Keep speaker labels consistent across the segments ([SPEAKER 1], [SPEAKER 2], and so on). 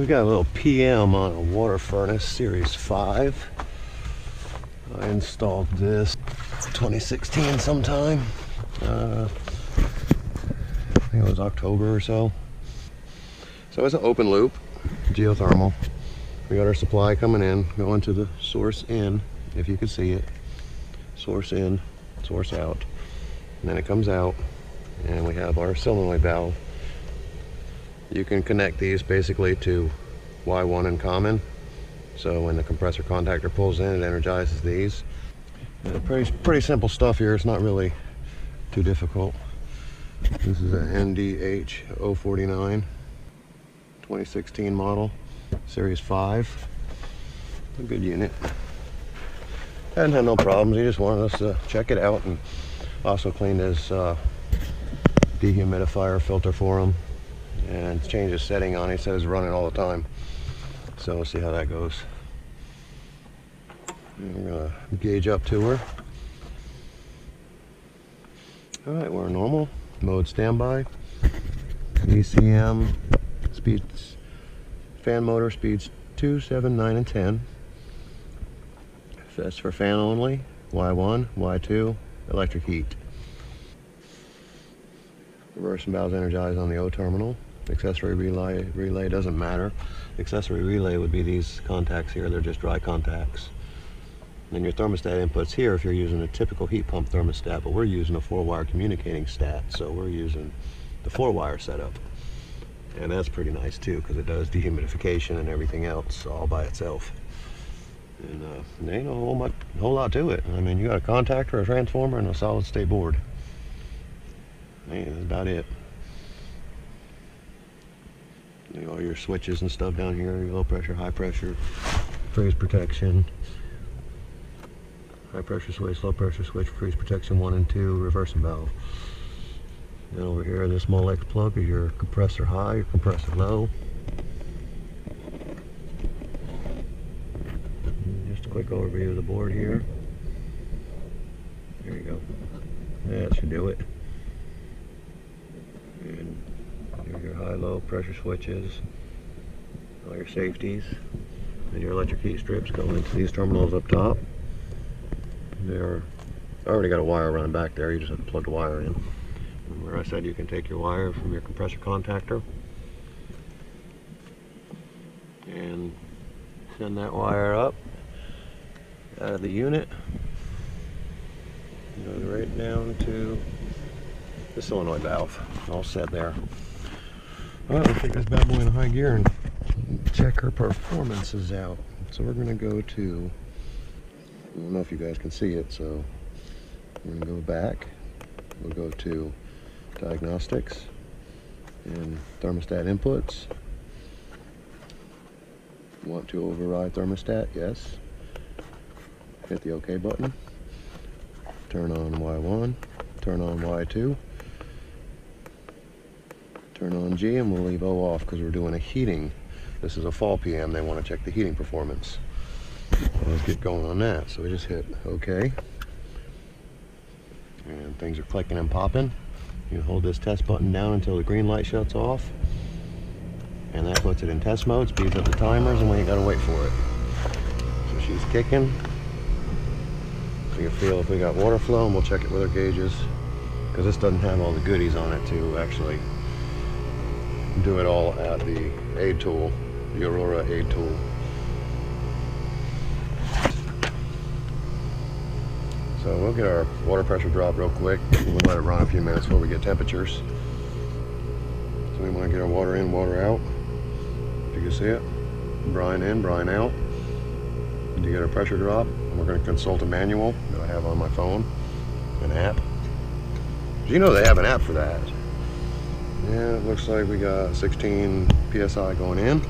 [SPEAKER 1] We got a little PM on a water furnace, Series 5. I installed this 2016 sometime. Uh, I think it was October or so. So it's an open loop, geothermal. We got our supply coming in, going to the source in, if you can see it. Source in, source out. And then it comes out, and we have our solenoid valve you can connect these basically to Y1 in common. So when the compressor contactor pulls in, it energizes these. pretty, pretty simple stuff here. It's not really too difficult. This is an NDH 049 2016 model, Series 5. A good unit. Hadn't had no problems. He just wanted us to check it out and also cleaned his uh, dehumidifier filter for him and change the setting on it. It says running all the time. So we'll see how that goes. I'm gonna gauge up to her. All right, we're normal mode standby. ECM speeds, fan motor speeds 2, 7, 9, and 10. That's for fan only. Y1, Y2, electric heat. Reversing valves energized on the O terminal accessory relay relay doesn't matter. Accessory relay would be these contacts here. They're just dry contacts. And your thermostat inputs here if you're using a typical heat pump thermostat but we're using a four wire communicating stat so we're using the four wire setup. And that's pretty nice too because it does dehumidification and everything else all by itself. And uh, there ain't a whole, much, whole lot to it. I mean you got a contactor a transformer and a solid state board that's about it you know, all your switches and stuff down here, low pressure, high pressure, freeze protection, high pressure switch, low pressure switch, freeze protection one and two, reversing valve. And over here, this Molex plug is your compressor high, your compressor low. Just a quick overview of the board here. There you go. That should do it. And high-low pressure switches, all your safeties, and your electric heat strips go into these terminals up top. They're I already got a wire running back there, you just have to plug the wire in. where I said you can take your wire from your compressor contactor and send that wire up out of the unit. Goes right down to the solenoid valve, all set there. Alright, we'll take this bad boy in high gear and check her performances out. So we're going to go to, I don't know if you guys can see it, so we're going to go back. We'll go to diagnostics and thermostat inputs. Want to override thermostat? Yes. Hit the OK button. Turn on Y1. Turn on Y2 turn on G and we'll leave O off because we're doing a heating. This is a fall PM. They want to check the heating performance. Let's get going on that. So we just hit OK. And things are clicking and popping. You hold this test button down until the green light shuts off. And that puts it in test mode, speeds up the timers, and we ain't got to wait for it. So she's kicking. So you feel if we got water flow, and we'll check it with our gauges. Because this doesn't have all the goodies on it to actually do it all at the A tool, the Aurora A tool. So we'll get our water pressure drop real quick. We'll let it run a few minutes before we get temperatures. So we want to get our water in, water out. If you can see it, brine in, brine out. To get our pressure drop, we're going to consult a manual that I have on my phone, an app. You know they have an app for that. Yeah, it looks like we got 16 psi going in.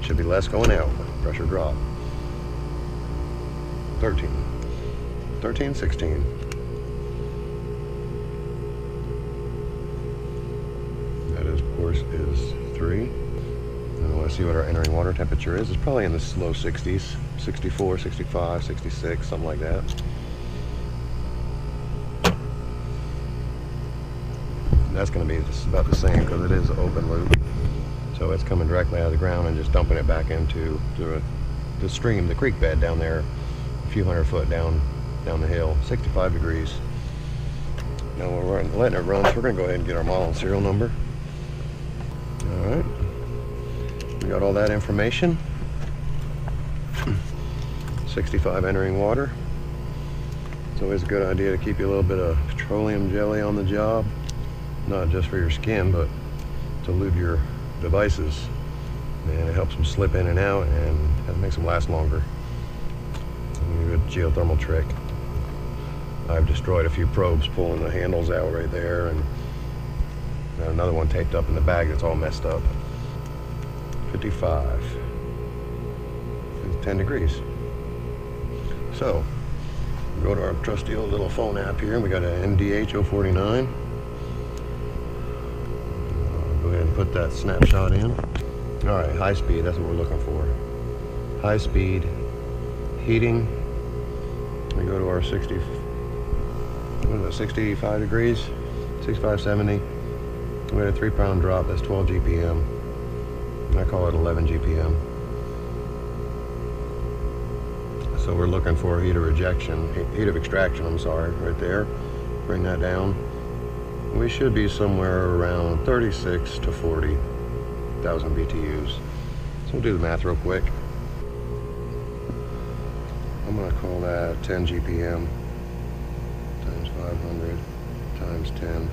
[SPEAKER 1] Should be less going out. Pressure drop. 13. 13, 16. That is, of course, is 3. And I want to see what our entering water temperature is. It's probably in the low 60s. 64, 65, 66, something like that. That's going to be just about the same because it is an open loop. So it's coming directly out of the ground and just dumping it back into the, the stream, the creek bed down there, a few hundred foot down down the hill, 65 degrees. Now we're letting it run, so we're gonna go ahead and get our model and serial number. All right, we got all that information. 65 entering water. It's always a good idea to keep you a little bit of petroleum jelly on the job, not just for your skin, but to lube your devices. And it helps them slip in and out and makes them last longer. A good geothermal trick. I've destroyed a few probes pulling the handles out right there and another one taped up in the bag that's all messed up. 55. 10 degrees. So, go to our trusty old little phone app here and we got an NDH 049. Uh, go ahead and put that snapshot in. All right, high speed, that's what we're looking for. High speed, heating. We go to our 60, what is it, 65 degrees, 65, 70. We had a three pound drop, that's 12 GPM. I call it 11 GPM. So we're looking for heat of rejection, heat of extraction, I'm sorry, right there. Bring that down. We should be somewhere around 36 to 40,000 BTUs. So we'll do the math real quick. I'm gonna call that 10 GPM times 500 times 10.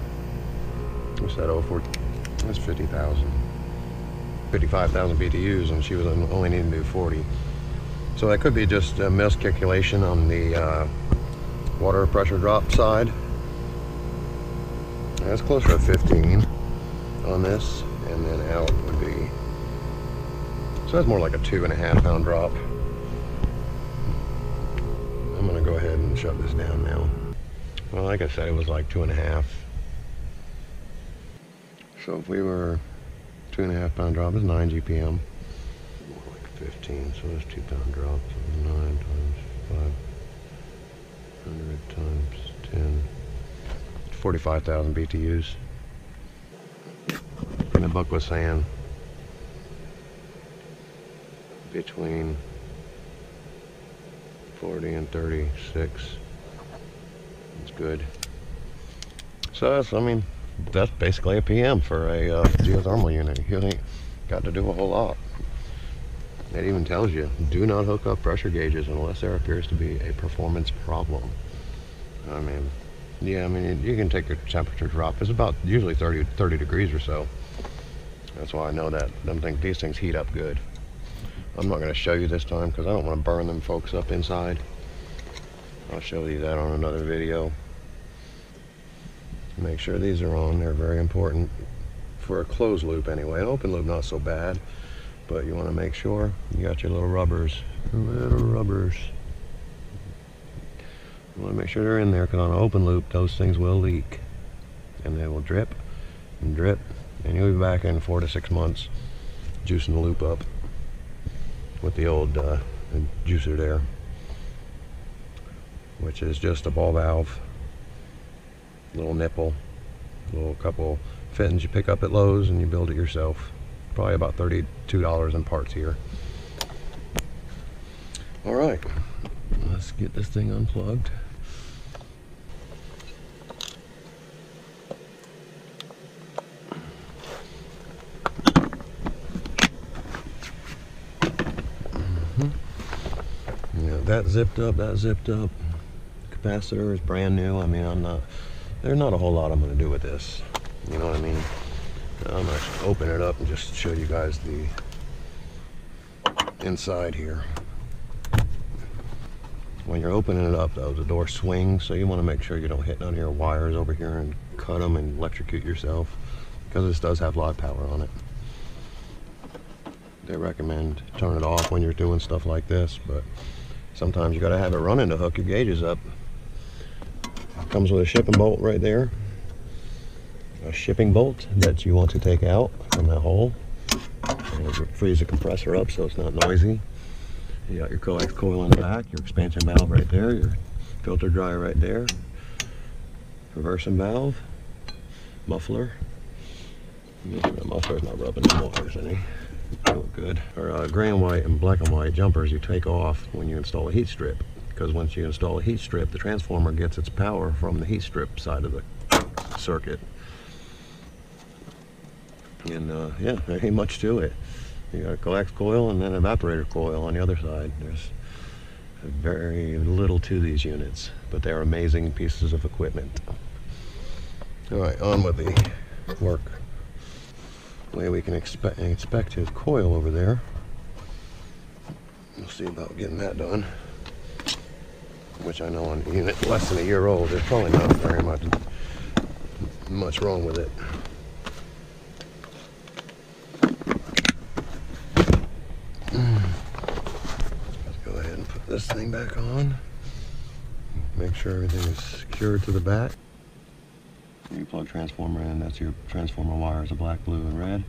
[SPEAKER 1] What's that, 04? That's 50,000. 55,000 BTUs and she was only needing to do 40. So that could be just a miscalculation on the uh, water pressure drop side. That's closer to 15 on this, and then out would be, so that's more like a two and a half pound drop. I'm gonna go ahead and shut this down now. Well, like I said, it was like two and a half. So if we were two and a half pound drop, is nine GPM. More like 15, so that's two pound drop. So 9 times 500 times 10. 45,000 BTUs. And the book was saying between 40 and 36. It's good. So that's, I mean, that's basically a PM for a uh, geothermal unit. You ain't got to do a whole lot. It even tells you, do not hook up pressure gauges unless there appears to be a performance problem. I mean, yeah, I mean, you can take a temperature drop. It's about usually 30, 30 degrees or so. That's why I know that them think these things heat up good. I'm not going to show you this time because I don't want to burn them folks up inside. I'll show you that on another video. Make sure these are on. They're very important for a closed loop anyway. An open loop not so bad but you want to make sure you got your little rubbers little rubbers you want to make sure they're in there because on an open loop those things will leak. And they will drip and drip and you'll be back in four to six months juicing the loop up with the old uh, juicer there which is just a ball valve little nipple little couple fittings you pick up at Lowe's and you build it yourself. Probably about $32 in parts here. All right, let's get this thing unplugged. Mm-hmm. Yeah, that zipped up, that zipped up. Capacitor is brand new. I mean, I'm not, there's not a whole lot I'm going to do with this. You know what I mean? I'm to open it up and just show you guys the inside here. When you're opening it up though, the door swings, so you want to make sure you don't hit none of your wires over here and cut them and electrocute yourself because this does have live power on it. They recommend turn it off when you're doing stuff like this, but sometimes you got to have it running to hook your gauges up. Comes with a shipping bolt right there a shipping bolt that you want to take out from that hole. And freeze the compressor up so it's not noisy. You got your coax coil in the back, your expansion valve right there, your filter dryer right there, reversing valve, muffler, the muffer's not rubbing the wires any. Look good. Or uh, gray and white and black and white jumpers you take off when you install a heat strip. Because once you install a heat strip, the transformer gets its power from the heat strip side of the circuit. And uh, yeah, there ain't much to it. You got a coax coil and then an evaporator coil on the other side. There's very little to these units, but they're amazing pieces of equipment. All right, on with the work. Way we can expect inspect his coil over there. We'll see about getting that done. Which I know on a unit less than a year old, there's probably not very much much wrong with it. Let's go ahead and put this thing back on. Make sure everything is secured to the back. You plug transformer in, that's your transformer wires, the black, blue, and red.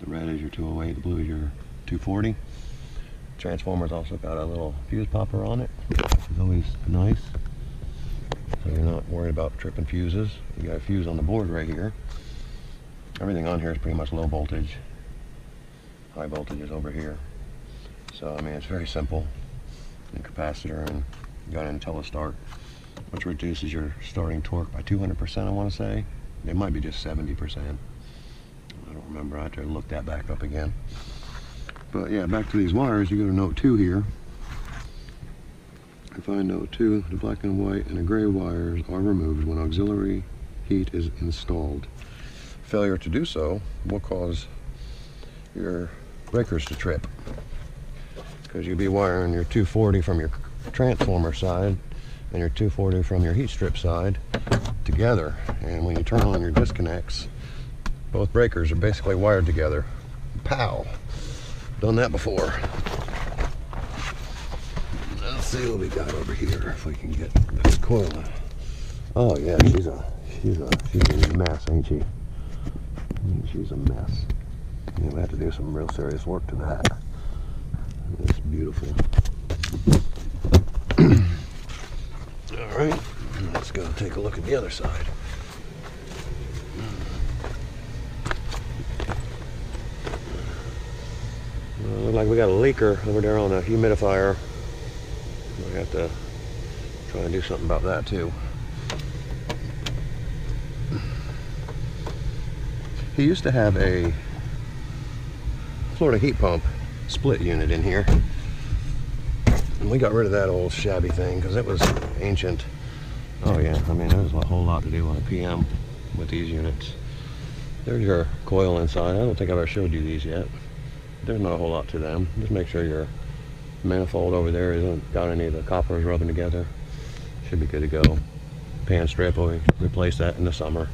[SPEAKER 1] The red is your 208, the blue is your 240. Transformer's also got a little fuse popper on it, which is always nice. So you're not worried about tripping fuses. You got a fuse on the board right here. Everything on here is pretty much low voltage. High voltage is over here. So I mean it's very simple. And capacitor and you got an IntelliStart which reduces your starting torque by 200%, I want to say. It might be just 70%. I don't remember. I have to look that back up again. But yeah, back to these wires, you go to note 2 here. If I note 2, the black and white and the gray wires are removed when auxiliary heat is installed. Failure to do so will cause your breakers to trip because you'll be wiring your 240 from your transformer side and your 240 from your heat strip side together. And when you turn on your disconnects, both breakers are basically wired together. Pow! Done that before. Let's see what we got over here if we can get this coil. Oh yeah, she's a she's a she's a mess, ain't she? She's a mess. We have to do some real serious work to that. It's beautiful. All right, let's go take a look at the other side. Uh, look like we got a leaker over there on a humidifier. We have to try and do something about that too. He used to have a Florida heat pump split unit in here. And we got rid of that old shabby thing because it was ancient. Oh yeah, I mean there's a whole lot to do on a PM with these units. There's your coil inside. I don't think I've ever showed you these yet. There's not a whole lot to them. Just make sure your manifold over there isn't got any of the coppers rubbing together. Should be good to go. Pan strip, we replace that in the summer.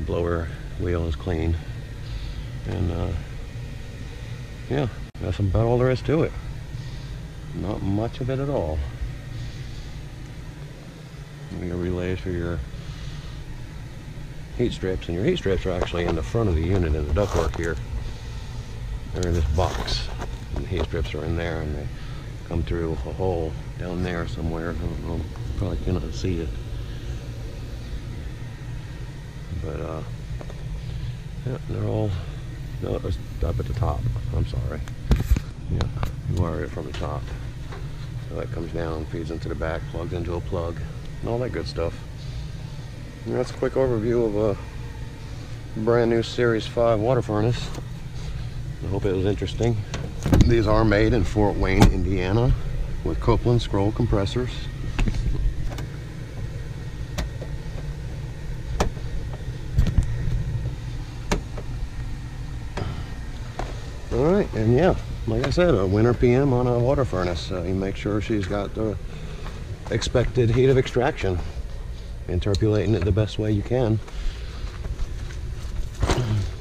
[SPEAKER 1] Blower wheel is clean. And uh, yeah, that's about all there is to it. Not much of it at all. Your relays for your heat strips, and your heat strips are actually in the front of the unit in the ductwork here. They're in this box, and the heat strips are in there, and they come through a hole down there somewhere. I don't know, probably cannot see it. But uh, yeah, they're all no, it's up at the top. I'm sorry. Yeah, you wire it from the top. So that comes down, feeds into the back, plugs into a plug, and all that good stuff. And that's a quick overview of a brand new Series 5 water furnace. I hope it was interesting. These are made in Fort Wayne, Indiana with Copeland scroll compressors. All right, and yeah, like I said, a winter PM on a water furnace. Uh, you make sure she's got the expected heat of extraction, interpolating it the best way you can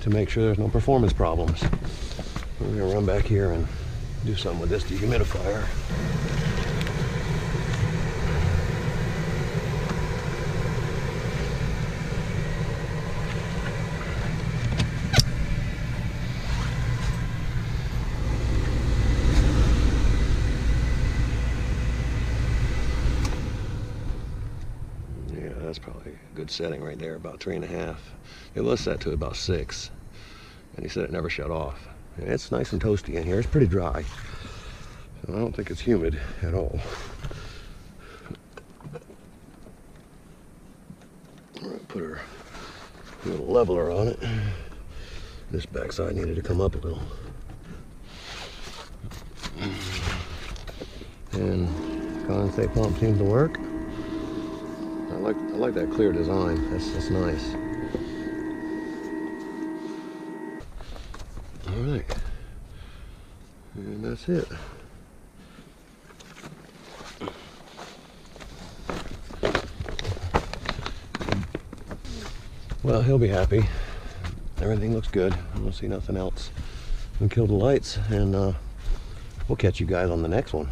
[SPEAKER 1] to make sure there's no performance problems. We're gonna run back here and do something with this dehumidifier. Yeah, that's probably a good good setting right there, about three and a half. It was set to about six, and he said it never shut off. And it's nice and toasty in here. It's pretty dry. So I don't think it's humid at all. Put our little leveler on it. This backside needed to come up a little. And condensate pump seems to work. I like I like that clear design. That's that's nice. All right, and that's it. Well, he'll be happy. Everything looks good. I don't see nothing else. We kill the lights, and uh, we'll catch you guys on the next one.